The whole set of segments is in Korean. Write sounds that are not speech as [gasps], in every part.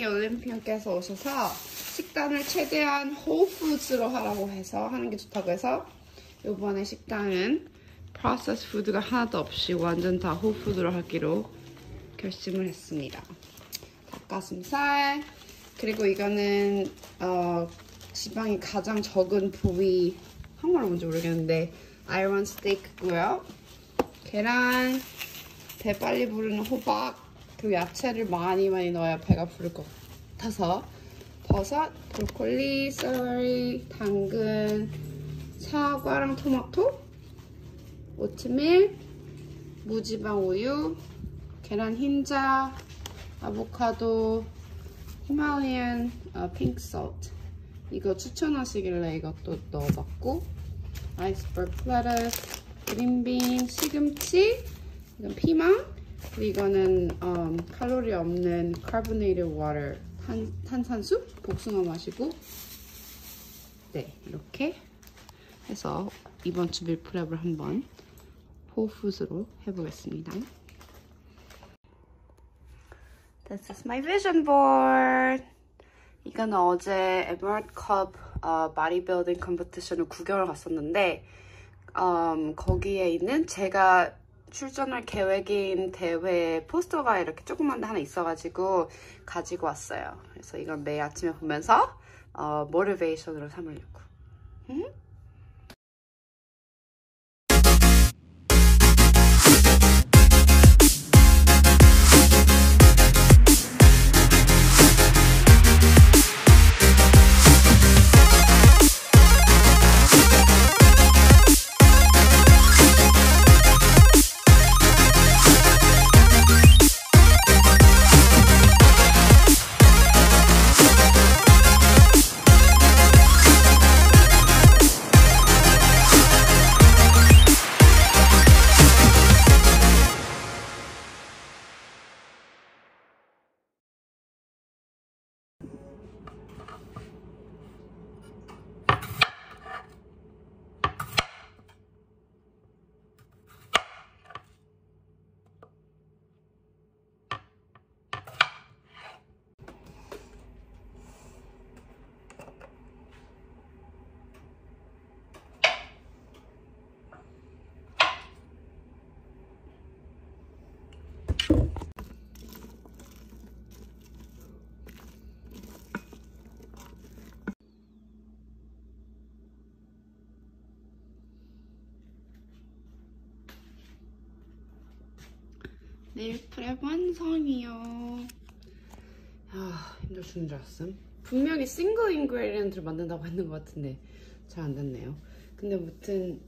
비키니 올림피언께서 오셔서 식단을 최대한 홀푸드로 하라고 해서 하는 게 좋다고 해서 이번에 식단은 프로세스 푸드가 하나도 없이 완전 다 홀푸드로 하기로 결심을 했습니다. 닭가슴살 그리고 이거는 어, 지방이 가장 적은 부위 한국말로 뭔지 모르겠는데 아이런 스테이크고요. 계란, 배 빨리 부르는 호박, 그리고 야채를 많이 많이 넣어야 배가 부를 것 같아서 버섯, 브로콜리, 샐러리, 당근, 사과랑 토마토, 오트밀, 무지방 우유, 계란 흰자, 아보카도, 히말라얀 어, 핑크 솔트 이거 추천하시길래 이것도 넣어봤고 아이스버그 플레터스, 그린빈, 시금치, 이건 피망 이거는 음, 칼로리 없는 carbonated 탄산수 복숭아 마시고 네 이렇게 해서 이번 주 밀프렙을 한번 홀푸드로 해보겠습니다. This is my vision board. 이거는 어제 Emerald Cup 어, bodybuilding competition을 구경을 갔었는데 음, 거기에 있는 제가 출전할 계획인 대회 포스터가 이렇게 조그만 데 하나 있어가지고 가지고 왔어요. 그래서 이걸 매일 아침에 보면서 어, motivation으로 삼으려고. 음? meal prep 완성이요. 아 힘들 죽는 줄 알았음. 분명히 single ingredient를 만든다고 했는 것 같은데 잘 안 됐네요. 근데 무튼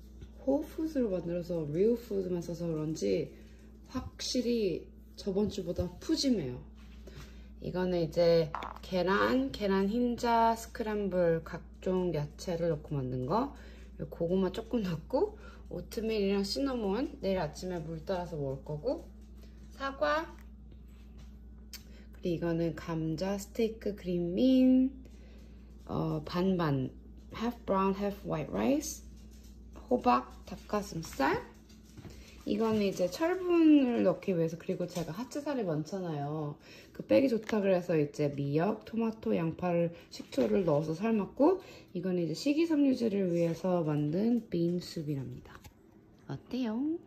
whole food로 만들어서 real food만 써서 그런지 확실히 저번 주보다 푸짐해요. 이거는 이제 계란, 계란 흰자, 스크램블, 각종 야채를 넣고 만든 거 고구마 조금 넣고 오트밀이랑 시나몬 내일 아침에 물 따라서 먹을 거고 사과. 그리고 이거는 감자, 스테이크, 그린민 어, 반반. Half brown, half white rice. 호박, 닭가슴살. 이거는 이제 철분을 넣기 위해서 그리고 제가 하츠살이 많잖아요. 그 빼기 좋다 그래서 이제 미역, 토마토, 양파를 식초를 넣어서 삶았고 이거는 이제 식이섬유질을 위해서 만든 bean soup이랍니다. 어때요?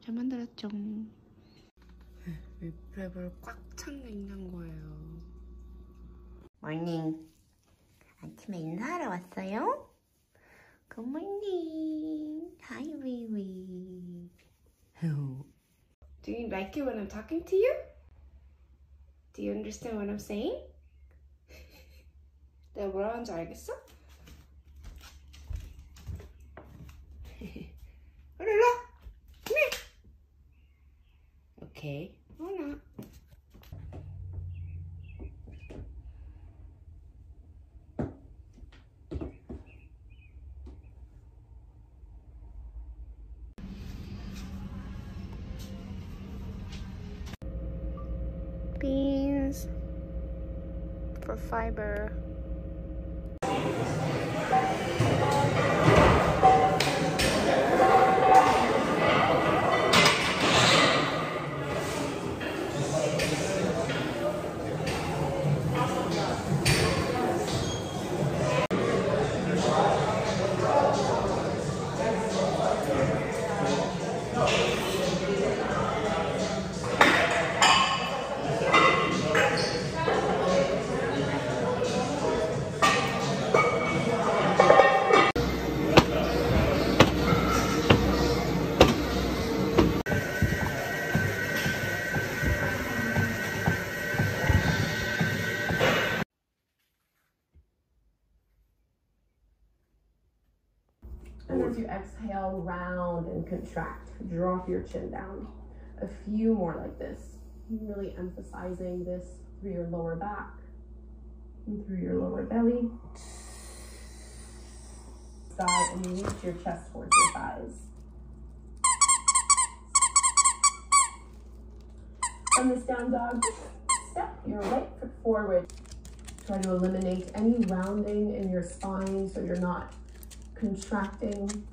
잘 만들었죠? meal prep을 꽉찬 냉장고예요. Morning. 아침에 인사하러 왔어요? Good morning. Hi, baby. Do you like it when I'm talking to you? Do you understand what I'm saying? 내가 뭐라 하는지 알겠어? 일로 와. 네. 오케이. Fiber. Contract. Drop your chin down. A few more like this. Really emphasizing this through your lower back and through your lower belly. Side and reach your chest towards your thighs. From this down dog, step your right foot forward. Try to eliminate any rounding in your spine so you're not contracting.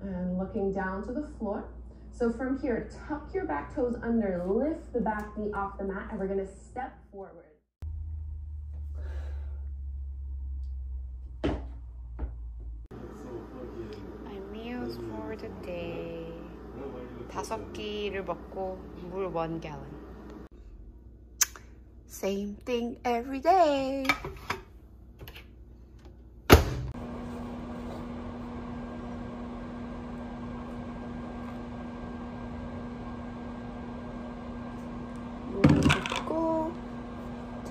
And looking down to the floor. So from here, tuck your back toes under, lift the back knee off the mat, and we're gonna step forward. My meals for the day. 다섯 끼를 먹고 물 원 gallon. Same thing every day.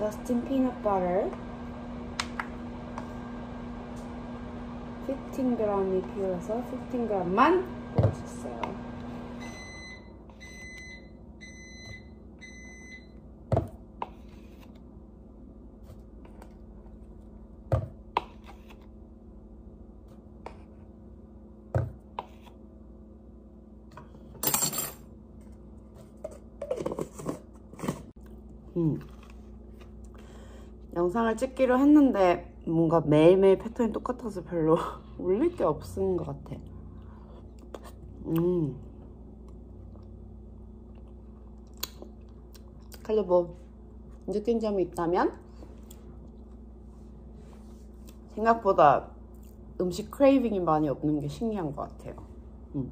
저스틴 피넛 버터 15g이 필요해서 15g만 넣어줬어요. 음. 영상을 찍기로 했는데 뭔가 매일매일 패턴이 똑같아서 별로 [laughs] 올릴 게 없은 것 같아. 음. 그래도 뭐 느낀 점이 있다면 생각보다 음식 크레이빙이 많이 없는 게 신기한 것 같아요. 음.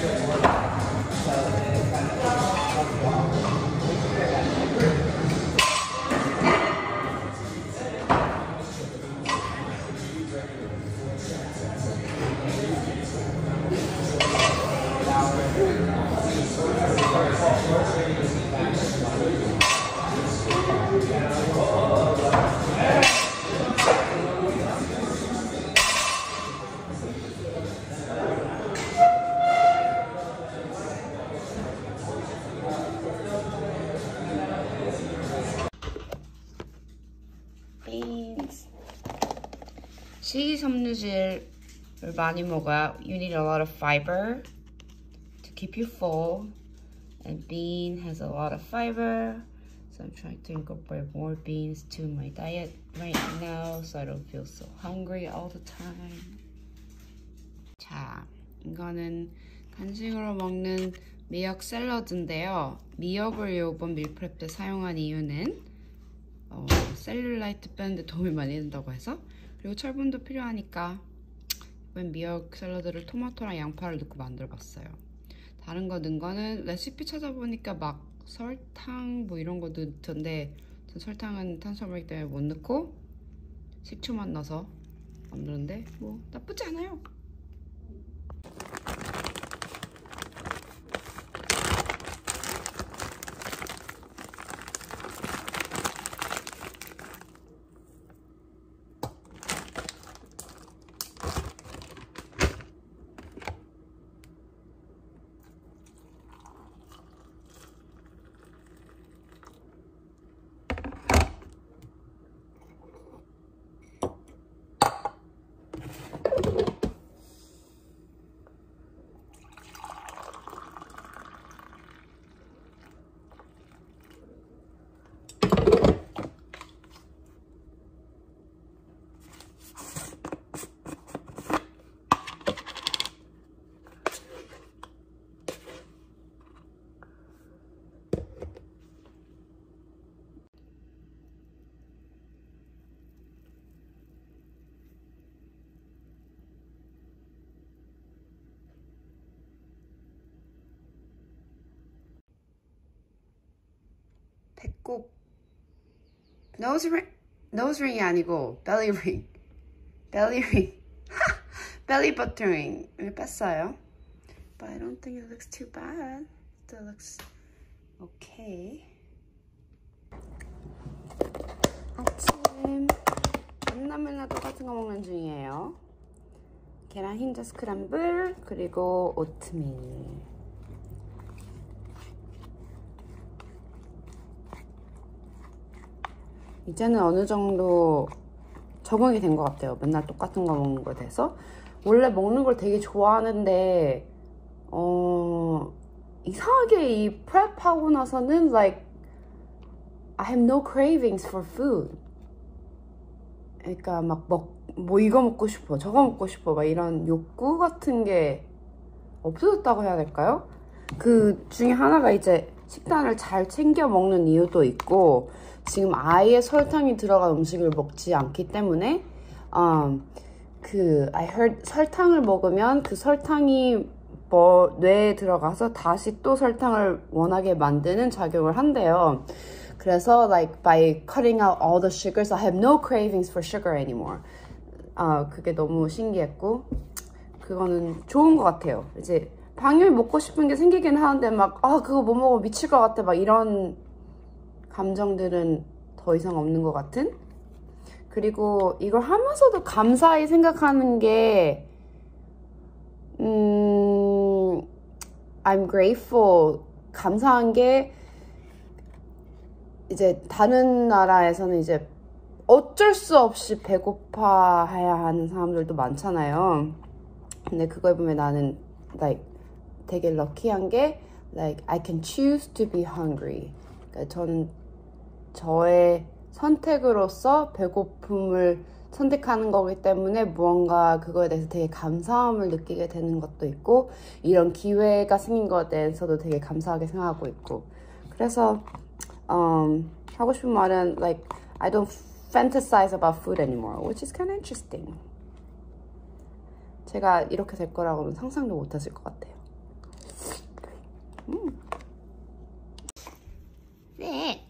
Beans. 많이 먹어야 you need a lot of fiber to keep you full. And bean has a lot of fiber. So I'm trying to incorporate more beans to my diet right now so I don't feel so hungry all the time. 자, 이거는 간식으로 먹는 미역 샐러드인데요. 미역을 이번 밀프렙 때 사용한 이유는 어, 셀룰라이트 빼는데 도움이 많이 된다고 해서 그리고 철분도 필요하니까 이번 미역 샐러드를 토마토랑 양파를 넣고 만들어봤어요. 다른 거 넣은 거는 레시피 찾아보니까 막 설탕 뭐 이런 거 넣던데 전 설탕은 탄수화물 때문에 못 넣고 식초만 넣어서 만드는데 뭐 나쁘지 않아요. nose ring, nose ring이 아니고 belly ring, belly ring, [laughs] belly buttering 을 뺐어요. But I don't think it looks too bad. Still looks okay. 아침 만나면나 똑같은 거 먹는 중이에요. 계란 흰자 스크램블 그리고 오트밀. 이제는 어느 정도 적응이 된 것 같아요. 맨날 똑같은 거 먹는 거에 대해서. 원래 먹는 걸 되게 좋아하는데, 어, 이상하게 이 prep 하고 나서는 like, I have no cravings for food. 그러니까 막 먹, 뭐 이거 먹고 싶어, 저거 먹고 싶어, 막 이런 욕구 같은 게 없어졌다고 해야 될까요? 그 중에 하나가 이제 식단을 잘 챙겨 먹는 이유도 있고, 지금 아예 설탕이 들어간 음식을 먹지 않기 때문에 um, 그 I heard 설탕을 먹으면 그 설탕이 뭐 뇌에 들어가서 다시 또 설탕을 원하게 만드는 작용을 한대요. 그래서 like by cutting out all the sugars, I have no cravings for sugar anymore. 아 그게 너무 신기했고 그거는 좋은 것 같아요. 이제 당연히 먹고 싶은 게 생기긴 하는데 막 아 그거 못 먹으면 미칠 것 같아 막 이런 감정들은 더 이상 없는 것 같은? 그리고 이걸 하면서도 감사히 생각하는 게, 음, I'm grateful. 감사한 게, 이제 다른 나라에서는 이제 어쩔 수 없이 배고파해야 하는 사람들도 많잖아요. 근데 그걸 보면 나는, like, 되게 럭키한 게, like, I can choose to be hungry. 그러니까 저는 저의 선택으로서 배고픔을 선택하는 거기 때문에 무언가 그거에 대해서 되게 감사함을 느끼게 되는 것도 있고 이런 기회가 생긴 것에 대해서도 되게 감사하게 생각하고 있고. 그래서 um, 하고 싶은 말은 like I don't fantasize about food anymore which is kind of interesting. 제가 이렇게 될 거라고는 상상도 못 했을 것 같아요. 음. 네.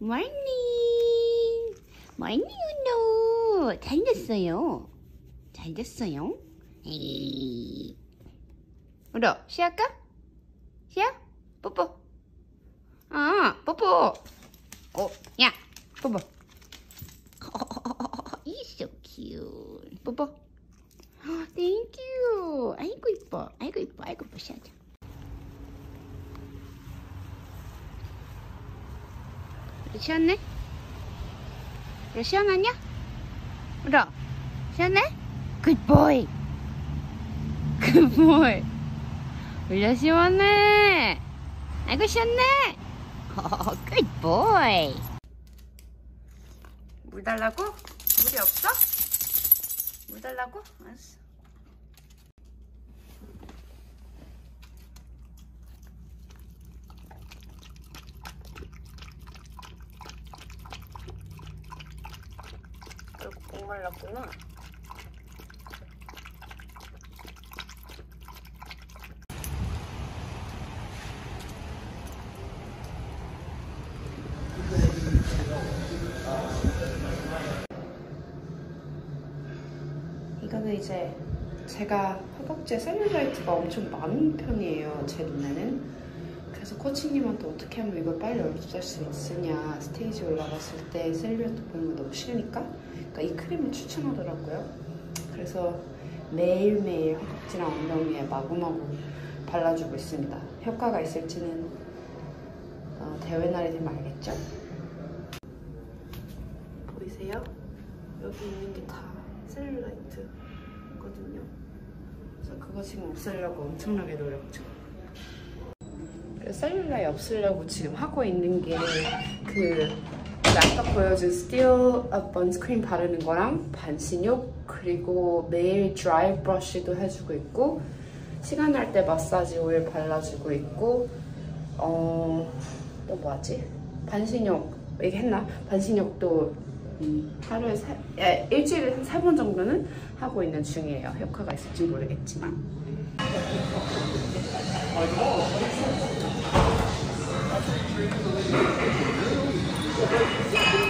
Morning. morning, 운동. 잘 됐어요. 잘 됐어요. 에이. 울어. 시할까? 시야? 뽀뽀. 아, 뽀뽀. 어, 야, 뽀뽀. [laughs] You're so cute. 뽀뽀. [gasps] You. 아이고 이뻐. 아이고 이뻐. 아이고 이뻐. 시하자. 우리 시원해? 우리 시원하냐? 울어. 시원해? Good boy. Good boy. 울려 시원해. 아이고 시원해. Good boy. 물 달라고? 물이 없어? 물 달라고? 알았어. 아이고, 목 말랐구나. 이거는 이제 제가 허벅지에 셀룰라이트가 엄청 많은 편이에요 제 눈에는 그래서 코치님한테 어떻게 하면 이걸 빨리 없앨 수 있으냐 스테이지 올라갔을 때 셀룰라이트 보는 거 너무 싫으니까 그러니까 이 크림을 추천하더라고요 그래서 매일매일 허벅지랑 엉덩이에 마구마구 발라주고 있습니다 효과가 있을지는 어, 대회 날이 되면 알겠죠? 보이세요? 여기 있는 게 다 셀룰라이트거든요. 그래서 그거 지금 없애려고 엄청나게 노력 중. 셀룰라이 없애려고 지금 하고 있는 게 그 아까 보여준 Steel Buns 크림 바르는 거랑 반신욕 그리고 매일 dry brush도 해주고 있고 시간 날 때 마사지 오일 발라주고 있고 어 또 뭐하지? 반신욕 얘기했나? 반신욕도 음, 하루에 세, 예, 일주일에 한 세 번 정도는 하고 있는 중이에요. 효과가 있을지 모르겠지만.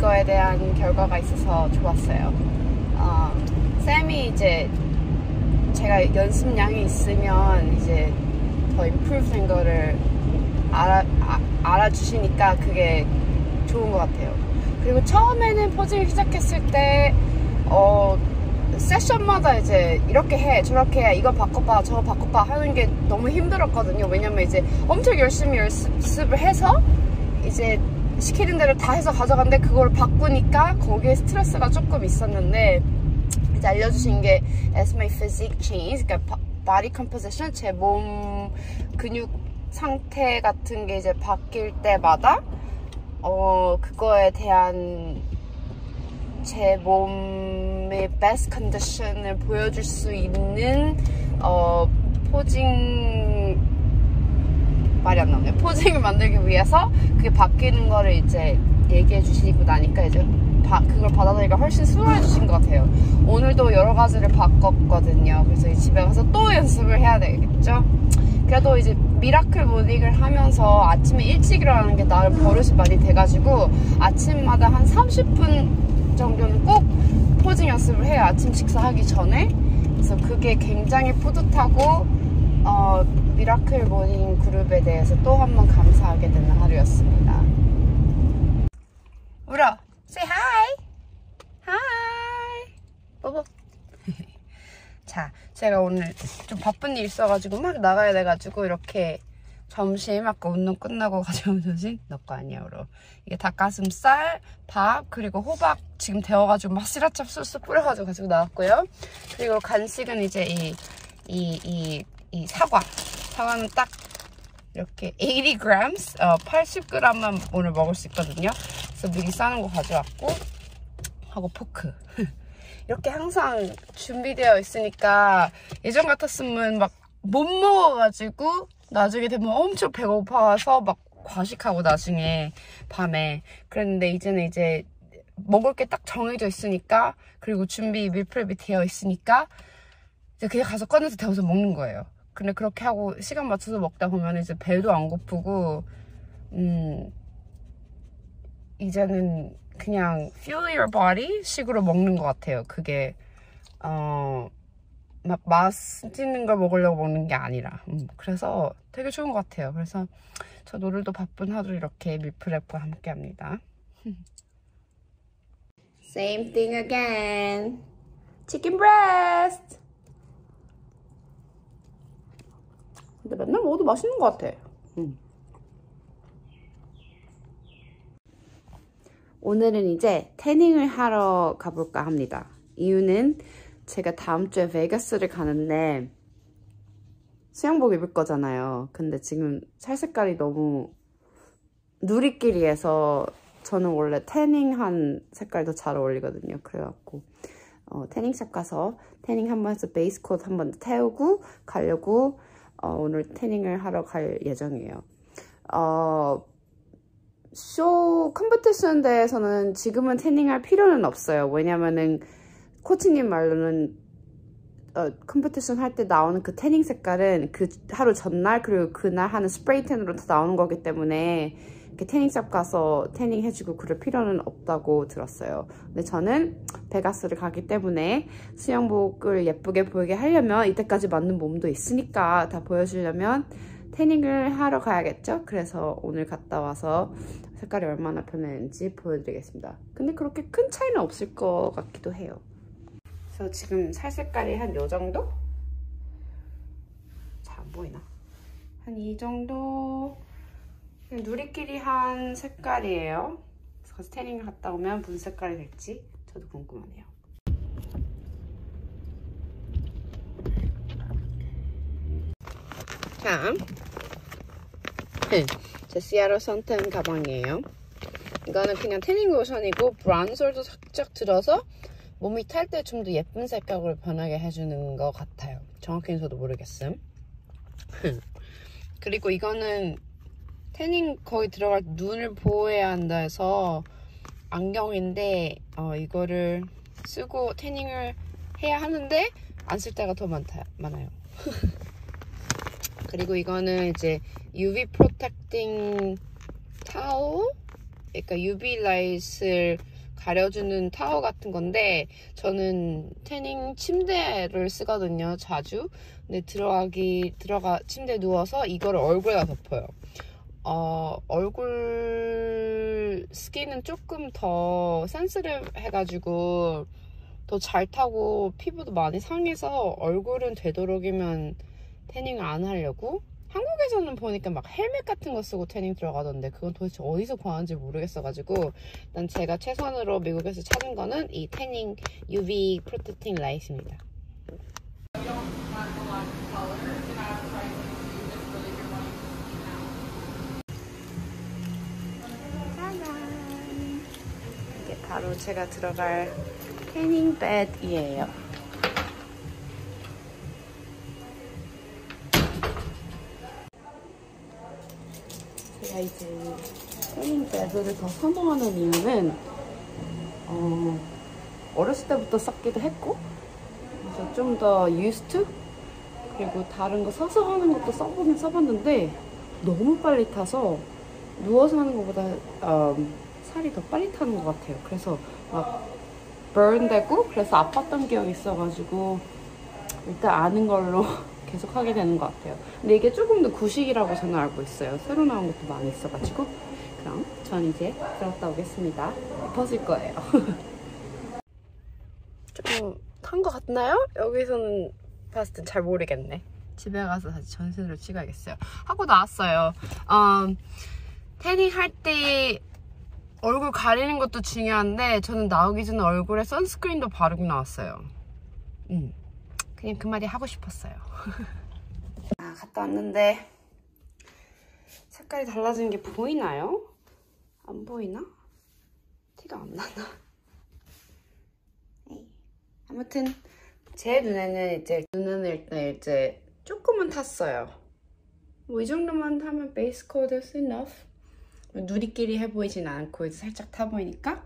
거에 대한 결과가 있어서 좋았어요. 어, 쌤이 이제 제가 연습량이 있으면 이제 더 improve 된 거를 알아, 아, 알아주시니까 그게 좋은 것 같아요. 그리고 처음에는 포징을 시작했을 때, 어, 세션마다 이제 이렇게 해, 저렇게 해, 이거 바꿔봐, 저거 바꿔봐 하는 게 너무 힘들었거든요. 왜냐면 이제 엄청 열심히 연습을 해서 이제 시키는 대로 다 해서 가져갔는데 그걸 바꾸니까 거기에 스트레스가 조금 있었는데 이제 알려주신 게 as my physique change, 그러니까 body composition, 제 몸 근육 상태 같은 게 이제 바뀔 때마다 어 그거에 대한 제 몸의 best condition을 보여줄 수 있는 어 포징 말이 안 나오네 posing을 만들기 위해서 그게 바뀌는 거를 이제 얘기해 주시고 나니까 이제 바, 그걸 받아들이기가 훨씬 수월해지신 것 같아요 오늘도 여러 가지를 바꿨거든요 그래서 집에 가서 또 연습을 해야 되겠죠 그래도 이제 miracle morning을 하면서 아침에 일찍 일어나는 게 나름 버릇이 많이 돼가지고 아침마다 한 30분 정도는 꼭 posing 연습을 해요. 아침 식사하기 전에. 그래서 그게 굉장히 뿌듯하고 어, miracle morning 그룹에 대해서 또 한 번 감사하게 되는 하루였습니다. 울어. Say hi. Hi. 뽀뽀. [laughs] 자, 제가 오늘 좀 바쁜 일 있어가지고 막 나가야 돼가지고 이렇게 점심 아까 운동 끝나고 [laughs] 가져온 점심 너꺼 아니야 우로 이게 닭가슴살, 밥 그리고 호박 지금 데워가지고 막 sriracha 소스 뿌려가지고 가지고 나왔고요 그리고 간식은 이제 이 이, 이, 이 사과 사과는 딱 이렇게 80g, 어, 80g만 오늘 먹을 수 있거든요. 그래서 미리 싸는 거 가져왔고 하고 포크. [laughs] 이렇게 항상 준비되어 있으니까 예전 같았으면 막 못 먹어가지고 나중에 되면 엄청 배고파서 막 과식하고 나중에 밤에. 그랬는데 이제는 이제 먹을 게 딱 정해져 있으니까 그리고 준비 밀프렙이 되어 있으니까 그냥 가서 꺼내서 데워서 먹는 거예요. 근데 그렇게 하고 시간 맞춰서 먹다 보면 이제 배도 안 고프고 음 이제는 그냥 feel your body 식으로 먹는 것 같아요. 그게 어 막 맛있는 걸 먹으려고 먹는 게 아니라 음, 그래서 되게 좋은 것 같아요. 그래서 저 오늘도 바쁜 하루 이렇게 밀프랩과 함께 합니다. Same thing again. Chicken breast. 근데 맨날 먹어도 맛있는 것 같아. 음. 오늘은 이제 태닝을 하러 가볼까 합니다. 이유는 제가 다음 주에 베가스를 가는데 수영복 입을 거잖아요. 근데 지금 살 색깔이 너무 누리끼리해서 저는 원래 태닝한 색깔도 잘 어울리거든요. 그래갖고 어, 태닝샵 가서 태닝 한번 해서 base coat 한번 태우고 가려고 어, 오늘 태닝을 하러 갈 예정이에요. 어, 쇼 competition 때에서는 지금은 태닝할 필요는 없어요. 왜냐면은 코치님 말로는 어, competition 할 때 나오는 그 태닝 색깔은 그 하루 전날 그리고 그날 하는 spray tan으로 다 나오는 거기 때문에 이렇게 태닝샵 가서 태닝 해주고 그럴 필요는 없다고 들었어요. 근데 저는 베가스를 가기 때문에 수영복을 예쁘게 보이게 하려면 이때까지 만든 몸도 있으니까 다 보여주려면 태닝을 하러 가야겠죠? 그래서 오늘 갔다 와서 색깔이 얼마나 변했는지 보여드리겠습니다. 근데 그렇게 큰 차이는 없을 것 같기도 해요. 그래서 지금 살 색깔이 한 요 정도? 잘 안 보이나? 한 이 정도 누리끼리 한 색깔이에요. 그래서 태닝을 갔다 오면 무슨 색깔이 될지 저도 궁금하네요. 자, 제 시아로 선텐 가방이에요. 이거는 그냥 태닝 로션이고 브라운서도 살짝 들어서 몸이 탈 때 좀 더 예쁜 색깔로 변하게 해주는 것 같아요. 정확히는 저도 모르겠음. [laughs] 그리고 이거는 태닝 거의 들어갈 때 눈을 보호해야 한다 해서 안경인데 어, 이거를 쓰고 태닝을 해야 하는데 안 쓸 때가 더 많다, 많아요. [laughs] 그리고 이거는 이제 UV protecting towel 그러니까 UV light를 가려주는 towel 같은 건데 저는 태닝 침대를 쓰거든요 자주. 근데 들어가기 들어가 침대에 누워서 이거를 얼굴에다 덮어요 어, 얼굴 skin은 조금 더 sensitive 해가지고 더 잘 타고 피부도 많이 상해서 얼굴은 되도록이면 태닝을 안 하려고 한국에서는 보니까 막 헬멧 같은 거 쓰고 태닝 들어가던데 그건 도대체 어디서 구하는지 모르겠어가지고 난 제가 최선으로 미국에서 찾은 거는 이 태닝 UV 프로텍팅 라이트입니다. 바로 제가 들어갈 태닝 bed이에요. 제가 이제 태닝 베드를 더 선호하는 이유는 어, 어렸을 때부터 썼기도 했고 그래서 좀더 to 그리고 다른 거 서서 하는 것도 써보긴 써봤는데 너무 빨리 타서 누워서 하는 것보다 음, 살이 더 빨리 타는 것 같아요. 그래서 막 burn 되고 그래서 아팠던 기억이 있어가지고 일단 아는 걸로 [laughs] 계속 하게 되는 것 같아요. 근데 이게 조금 더 구식이라고 저는 알고 있어요. 새로 나온 것도 많이 있어가지고 그럼 전 이제 들었다 오겠습니다. 예뻐질 거예요. [laughs] 조금 탄 것 같나요? 여기서는 봤을 땐 잘 모르겠네. 집에 가서 다시 전신으로 찍어야겠어요. 하고 나왔어요. 음, 태닝 할때 얼굴 가리는 것도 중요한데 저는 나오기 전에 얼굴에 선스크린도 바르고 나왔어요. 음, 그냥 그 말이 하고 싶었어요. [laughs] 아, 갔다 왔는데 색깔이 달라진 게 보이나요? 안 보이나? 티가 안 나나? 아무튼 제 눈에는 이제 눈에는 일단 이제 조금은 탔어요. 뭐 이 정도만 타면 베이스 코드's enough. 누리끼리 해 보이진 않고 이제 살짝 타 보이니까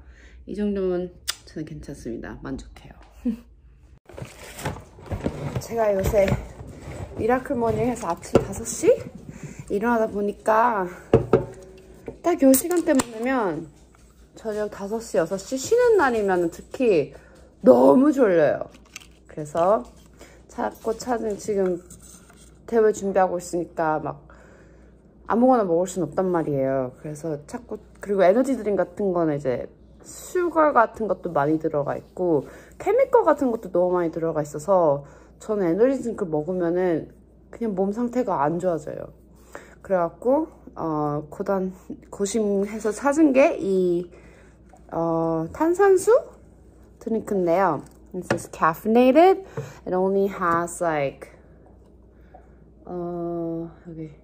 이 정도면 저는 괜찮습니다. 만족해요. [laughs] 제가 요새 miracle morning 해서 아침 5시 일어나다 보니까 딱 요 시간대만이면 저녁 5시, 6시 쉬는 날이면 특히 너무 졸려요. 그래서 자꾸 찾은 지금 대회 준비하고 있으니까 막 아무거나 먹을 순 없단 말이에요. 그래서 자꾸 그리고 energy drink 같은 거는 이제 sugar 같은 것도 많이 들어가 있고 chemical 같은 것도 너무 많이 들어가 있어서 저는 energy drink 먹으면은 그냥 몸 상태가 안 좋아져요. 그래갖고 어, 고단 고심해서 찾은 게 이 어, 탄산수 drink인데요. This is caffeinated. It only has like 어, 여기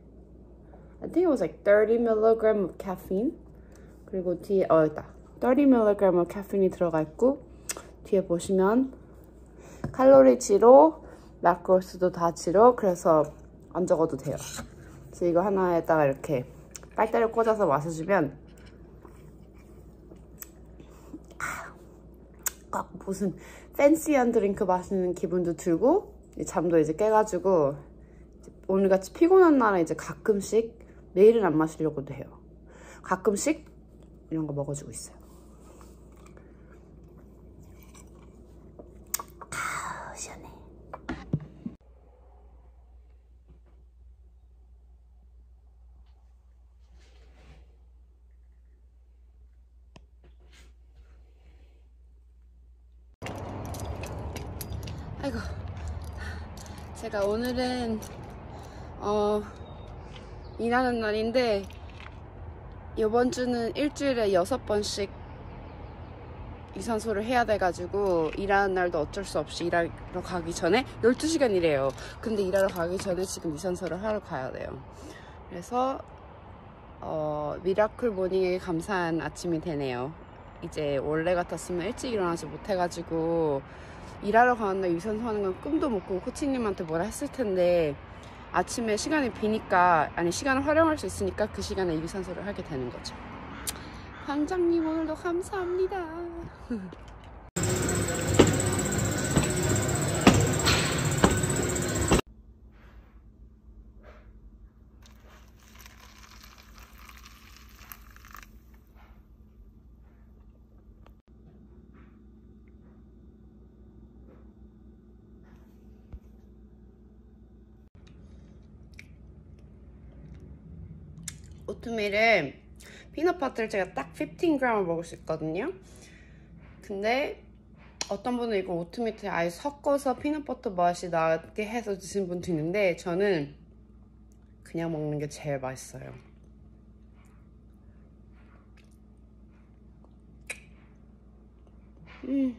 I think it was like 30 milligram of caffeine. 그리고 뒤에 어 있다. 30 milligram of caffeine이 들어가 있고 뒤에 보시면 칼로리 제로, macros도 다 제로. 그래서 안 적어도 돼요. 그래서 이거 하나에다가 이렇게 빨대를 꽂아서 마셔주면 막 무슨 fancy한 드링크 마시는 기분도 들고 잠도 이제 깨가지고 오늘같이 피곤한 날은 이제 가끔씩 매일은 안 마시려고도 해요. 가끔씩 이런 거 먹어주고 있어요. 아, 시원해. 아이고 제가 오늘은 어 일하는 날인데 이번 주는 일주일에 여섯 번씩 유산소를 해야 돼가지고 일하는 날도 어쩔 수 없이 일하러 가기 전에 12시간 일해요. 근데 일하러 가기 전에 지금 유산소를 하러 가야 돼요. 그래서 어, miracle morning에 감사한 아침이 되네요. 이제 원래 같았으면 일찍 일어나지 못해가지고 일하러 가는 날 유산소 하는 건 꿈도 못 꾸고 코치님한테 뭐라 했을 텐데 아침에 시간이 비니까 아니 시간을 활용할 수 있으니까 그 시간에 유산소를 하게 되는 거죠. 관장님 오늘도 감사합니다. [laughs] 오트밀에 피넛버터를 제가 딱 15g을 먹을 수 있거든요. 근데 어떤 분은 이거 오트밀에 아예 섞어서 피넛버터 맛이 나게 해서 드시는 분도 있는데 저는 그냥 먹는 게 제일 맛있어요. 음.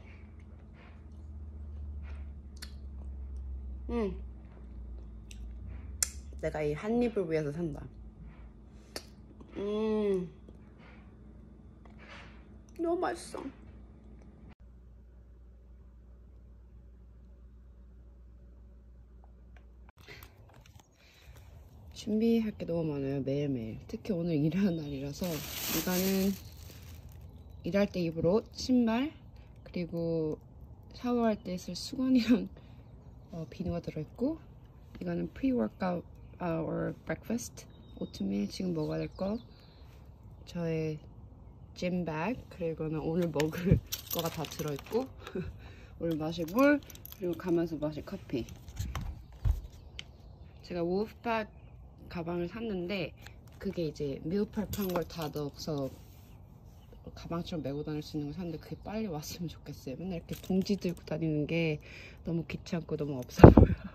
음. 내가 이 한 입을 위해서 산다. 음. 너무 맛있어. 준비할 게 너무 많아요, 매일매일. 특히 오늘 일하는 날이라서. 이거는 일할 때 입을 옷, 신발, 그리고 샤워할 때 쓸 수건이랑 어, 비누가 들어있고, 이거는 pre-workout or breakfast, 오트밀 지금 먹어야 될 거, 저의 찜백, 그리고 이거는 오늘 먹을 [laughs] 거가 다 들어있고, [laughs] 오늘 마실 물, 그리고 가면서 마실 커피. 제가 우프백 가방을 샀는데 그게 이제 밀프랩한 걸다 넣어서 가방처럼 메고 다닐 수 있는 걸 샀는데 그게 빨리 왔으면 좋겠어요. 맨날 이렇게 봉지 들고 다니는 게 너무 귀찮고 너무 없어 보여.